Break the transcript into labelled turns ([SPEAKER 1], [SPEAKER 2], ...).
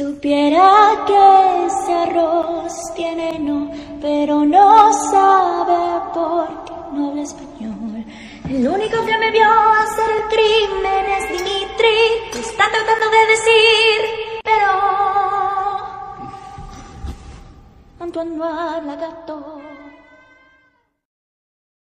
[SPEAKER 1] Supiera que ese arroz tiene no, pero no sabe por qué no habla español. El único que me vio hacer el crimen es Dimitri. Está tratando de decir, pero Antoine no habla gato.